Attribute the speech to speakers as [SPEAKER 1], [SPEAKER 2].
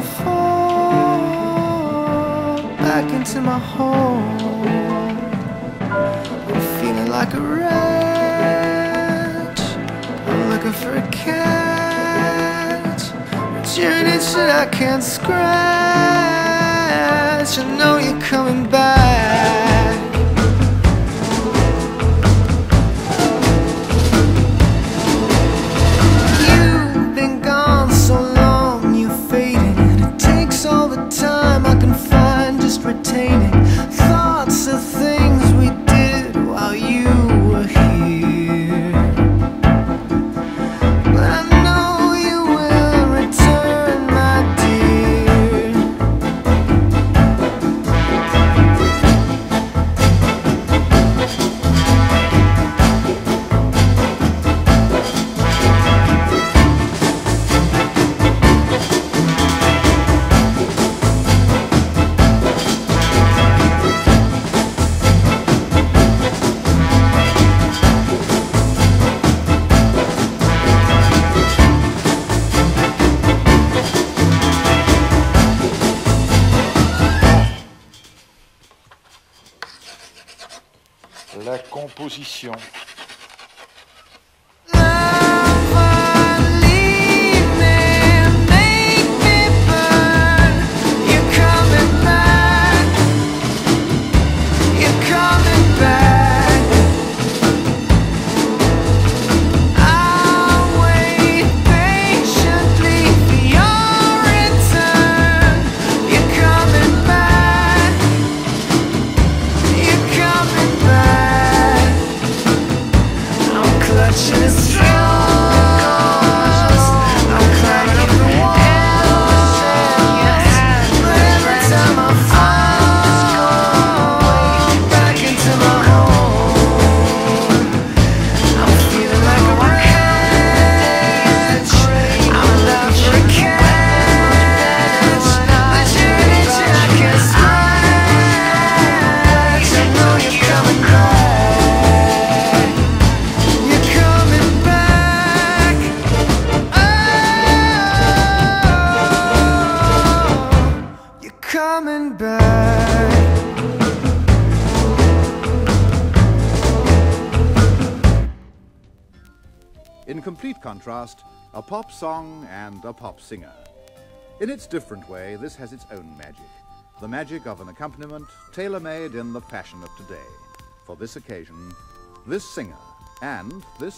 [SPEAKER 1] fall back into my home. I'm feeling like a wretch. I'm looking for a catch. But you're an itch that I can't scratch. I know you're coming back.
[SPEAKER 2] Composition.
[SPEAKER 3] Complete contrast, a pop song and a pop singer. In its different way, this has its own magic. The magic of an accompaniment tailor made in the fashion of today. For this occasion, this singer and this